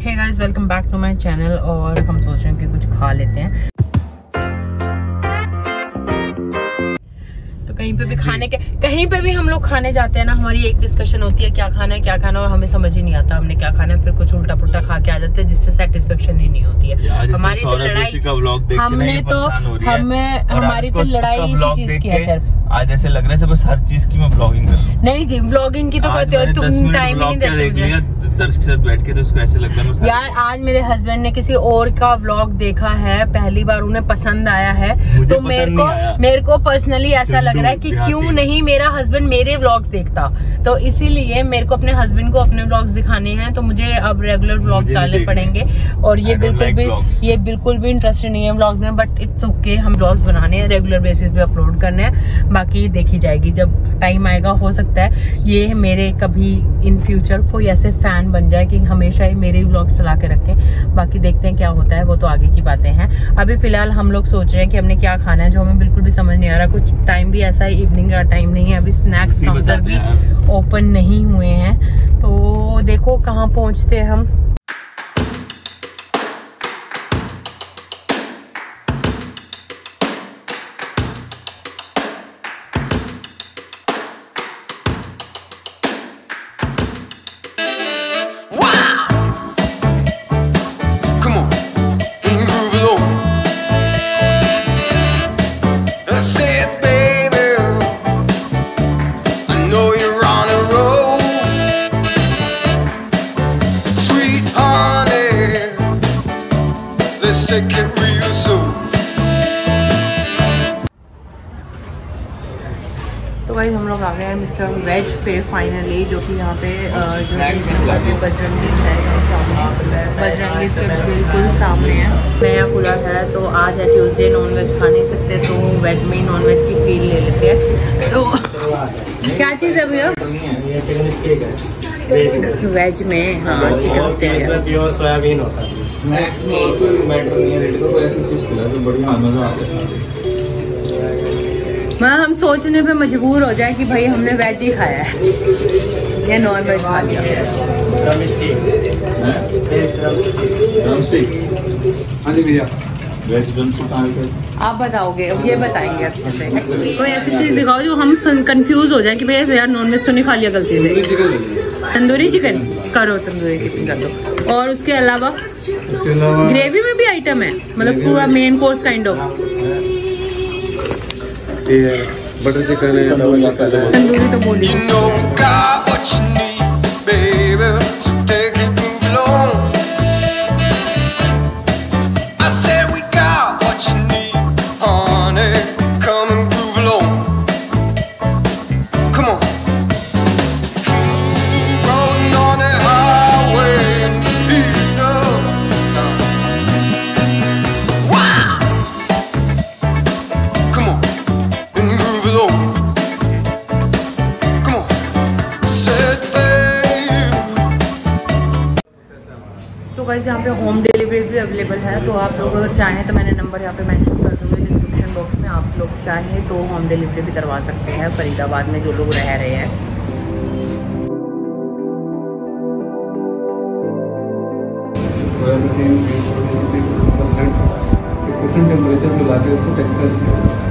Hey guys welcome back to my channel और हम सोच रहे हैं कि कुछ खा लेते हैं। तो कहीं पे भी खाने के कहीं पे भी हम लोग खाने जाते हैं ना हमारी एक डिस्कशन होती है क्या खाना है क्या खाना और हमें समझ ही नहीं आता हमने क्या खाना है फिर कुछ उल्टा पुल्टा खा के आ जाते हैं जिससे सेटिस्फेक्शन ही नहीं होती है। हमारी तो लड़ाई हमने तो हमें हमारी तो लड़ाई इसी चीज़ की है सिर्फ़। आज ऐसे लग रहा है बस हर चीज़ की मैं ब्लॉगिंग कर लूँ नहीं जी ब्लॉगिंग की तो कहते हो तुम टाइम नहीं देते देख। लिया दर्श के साथ बैठ के तो उसको ऐसे लग रहा है यार आज मेरे हस्बैंड ने किसी और का व्लॉग देखा है पहली बार उन्हें पसंद आया है। तो मेरे को मेरे को पर्सनली ऐसा लग रहा है कि क्यों नहीं मेरा हस्बैंड मेरे व्लॉग्स देखता। तो इसीलिए मेरे को अपने हस्बैंड को अपने व्लॉग्स दिखाने हैं तो मुझे अब रेगुलर व्लॉग्स डालने पड़ेंगे। और ये बिल्कुल भी. ये बिल्कुल भी इंटरेस्टेड नहीं है व्लॉग में बट इट्स ओके हम व्लॉग्स बनाने हैं रेगुलर बेसिस पे अपलोड करने हैं। बाकी देखी जाएगी। जब टाइम आएगा हो सकता है ये मेरे कभी इन फ्यूचर कोई ऐसे फ़ैन बन जाए कि हमेशा ही मेरे व्लॉग्स चला के रखें। बाकी देखते हैं क्या होता है वो तो आगे की बातें हैं। अभी फ़िलहाल हम लोग सोच रहे हैं कि हमने क्या खाना है जो हमें बिल्कुल भी समझ नहीं आ रहा। कुछ टाइम भी ऐसा है इवनिंग का टाइम नहीं है अभी स्नैक्स काउंटर भी ओपन नहीं हुए हैं। तो देखो कहाँ पहुँचते हैं हम। Take it real slow. तो भाई हम लोग आ गए हैं मिस्टर वेज पे फाइनली जो कि यहाँ पे जो कि बजरंगी है बजरंगी से बिल्कुल सामने है। नया खुला है तो आज है ट्यूसडे नॉन वेज खा नहीं सकते तो वेज में ही नॉन वेज की फील ले लेते हैं। तो क्या चीज़ है भैया? चिकन स्टेक है वेज में हाँ चिकन स्टेक है। प्योर सोयाबीन होता है? स्नैक्स में और कोई मैटर नहीं है रेट का ऐसी चीज़ खिला जो बढ़िया मज़ा आ जाए मैं हम सोचने पे मजबूर हो जाए कि भाई हमने वेज ही खाया है। या नॉन वेज खा लिया। Drum steak veg drumstick हाँ जी भैया। आप बताओगे अब ये बताएँगे अच्छे से। कोई ऐसी चीज़ दिखाओ जो हम कंफ्यूज हो जाए कि भैया यार नॉन वेज तो नहीं खा लिया गलती से। तंदूरी चिकन करो तंदूरी चिकन कर दो। और उसके अलावा? ग्रेवी में भी आइटम है। मतलब पूरा main course kind of butter chicken है चिकन है। तंदूरी तो बोली। तो गाइस यहाँ पे होम डिलीवरी भी अवेलेबल है तो आप लोग अगर चाहें तो मैंने नंबर यहाँ पे मेंशन कर दूँगी डिस्क्रिप्शन बॉक्स में आप लोग चाहें तो होम डिलीवरी भी करवा सकते हैं फरीदाबाद में जो लोग रह रहे हैं टेम्परेचर पे लाके इसको टेक्सचर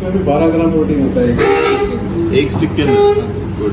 इसमें भी 12 ग्राम प्रोटीन होता है। एक स्टिक के अंदर। गुड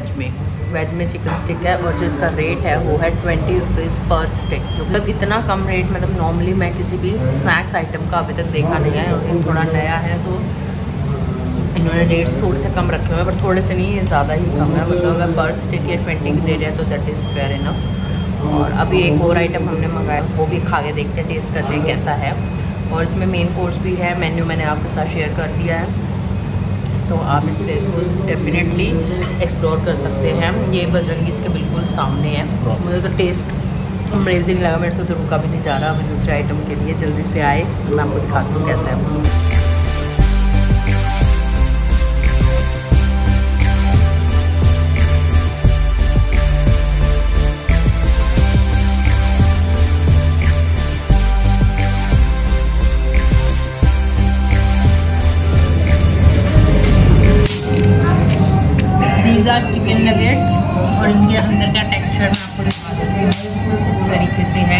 वेज में वेज में चिकन स्टिक है और जो इसका रेट है वो है ट्वेंटी रुपीज़ पर स्टिक मतलब इतना कम रेट मतलब नॉर्मली मैं किसी भी स्नैक्स आइटम का अभी तक देखा नहीं है और ये थोड़ा नया है तो इन्होंने रेट्स थोड़े से कम रखे हुए हैं, पर थोड़े से नहीं, ज़्यादा ही कम है। मतलब अगर पर स्टिक या ट्वेंटी की दे रहे हैं तो दैट इज़ फेयर इनफ और अभी एक और आइटम हमने मंगाया, वो भी खा के देखते हैं टेस्ट करते हैं कैसा है। और इसमें मेन कोर्स भी है मेन्यू मैंने आपके साथ शेयर कर दिया है। तो आप इस प्लेस को डेफिनेटली एक्सप्लोर कर सकते हैं। ये बजरंगी इसके बिल्कुल सामने है। मुझे तो टेस्ट अमेजिंग लगा। मेरे से तो रुका भी नहीं जा रहा। मैं दूसरे आइटम के लिए जल्दी से आए। मैं आपको दिखाती हूँ कैसा है दीज चिकन नगेट्स और इनके अंदर का टेक्सचर मैं आपको दिखा देती हूँ कुछ इस तरीके से है।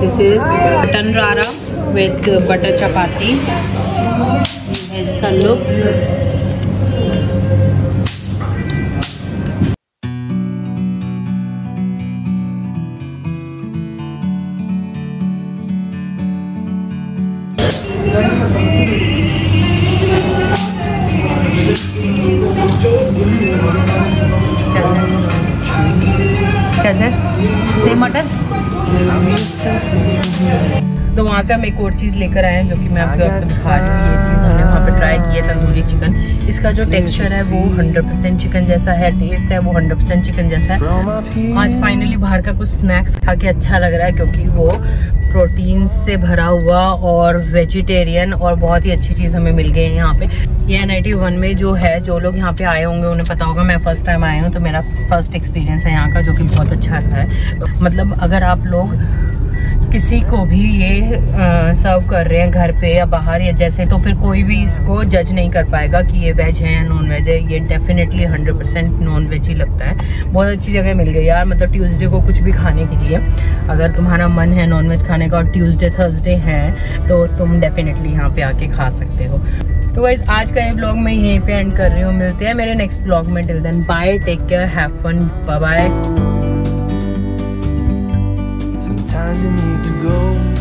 This is mutton rara with butter chapati इसका लुक कैसे सेम मटन तो वहाँ से हम एक और चीज़ लेकर आए हैं जो कि मैं आपको आपको दिखा रही हूँ। ये चीज़ हमने वहाँ पे ट्राई की है तंदूरी चिकन इसका जो टेक्सचर है वो 100% चिकन जैसा है टेस्ट है वो 100% चिकन जैसा है। आज फाइनली बाहर का कुछ स्नैक्स खा के अच्छा लग रहा है क्योंकि वो प्रोटीन से भरा हुआ और वेजिटेरियन और बहुत ही अच्छी चीज़ हमें मिल गई है यहाँ पे। ये एन वन में जो है जो लोग यहाँ पे आए होंगे उन्हें पता होगा मैं फ़र्स्ट टाइम आया हूँ तो मेरा फ़र्स्ट एक्सपीरियंस है यहाँ का जो कि बहुत अच्छा रहा है। मतलब अगर आप लोग किसी को भी ये सर्व कर रहे हैं घर पे या बाहर या जैसे तो फिर कोई भी इसको जज नहीं कर पाएगा कि ये वेज है या नॉन वेज है। ये definitely hundred percent non veg ही लगता है। बहुत अच्छी जगह मिल गई यार मतलब ट्यूसडे को कुछ भी खाने के लिए। अगर तुम्हारा मन है नॉन वेज खाने का और ट्यूसडे थर्सडे है तो तुम डेफिनेटली यहाँ पे आके खा सकते हो। तो गाइज़ आज का ये ब्लॉग मैं यहीं पे एंड कर रही हूँ। मिलते हैं मेरे नेक्स्ट ब्लॉग में। Till then bye take care have fun bye Sometimes you need to go